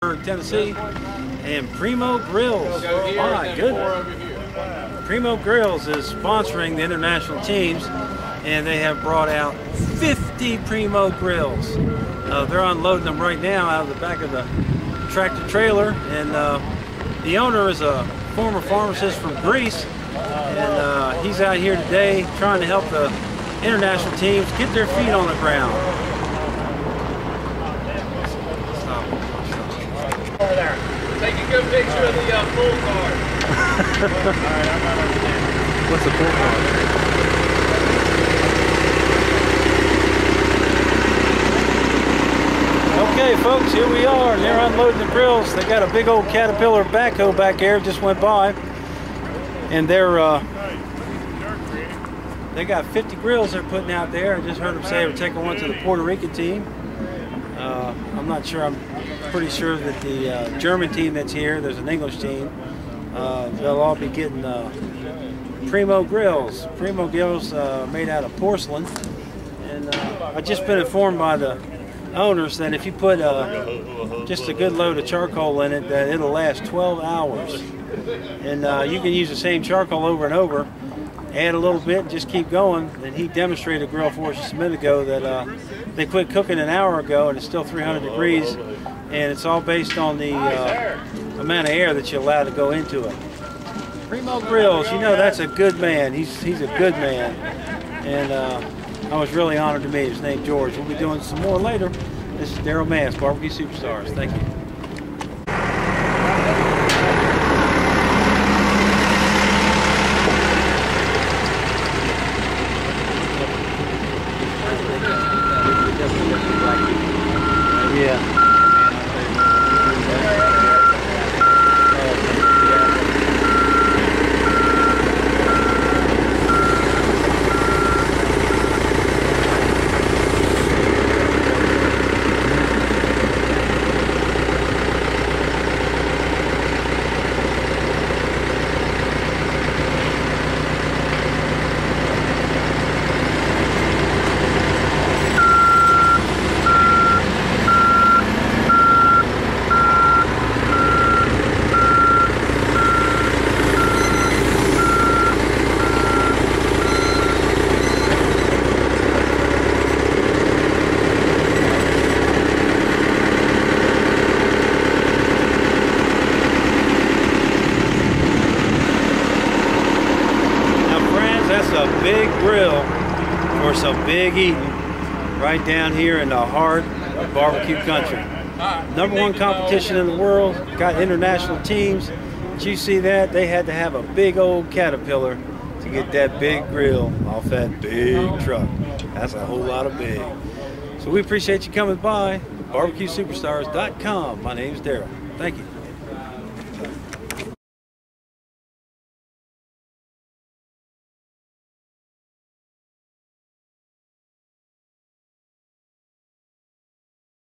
Tennessee, and Primo Grills. My goodness. Primo Grills is sponsoring the international teams, and they have brought out 50 Primo Grills. Uh, they're unloading them right now out of the back of the tractor trailer, and uh, the owner is a former pharmacist from Greece, and uh, he's out here today trying to help the international teams get their feet on the ground. Over there. Take a good picture of the uh, full card. What's the full card? Okay, folks, here we are, they're unloading the grills. They got a big old Caterpillar backhoe back there, just went by, and they're uh, they got 50 grills they're putting out there. I just heard them say they're taking one to the Puerto Rican team. Uh, I'm not sure. I'm pretty sure that the uh, German team that's here, there's an English team. Uh, they'll all be getting uh, Primo grills. Primo grills uh, made out of porcelain. And uh, I've just been informed by the owners that if you put just a good load of charcoal in it, that it'll last 12 hours. And you can use the same charcoal over and over. Add a little bit, and just keep going. And he demonstrated a grill for us just a minute ago that uh, they quit cooking an hour ago, and it's still 300 degrees. And it's all based on the uh, amount of air that you allow to go into it. Primo Grills, you know that's a good man. He's he's a good man, and uh, I was really honored to meet his name George. We'll be doing some more later. This is Daryl Mass, Barbecue Superstars. Thank you. iya yeah. Big grill for some big eating right down here in the heart of barbecue country. Number one competition in the world, got international teams. Did you see that? They had to have a big old Caterpillar to get that big grill off that big truck. That's a whole lot of big. So we appreciate you coming by. BarbecueSuperstars.com. My name's Daryl. Thank you.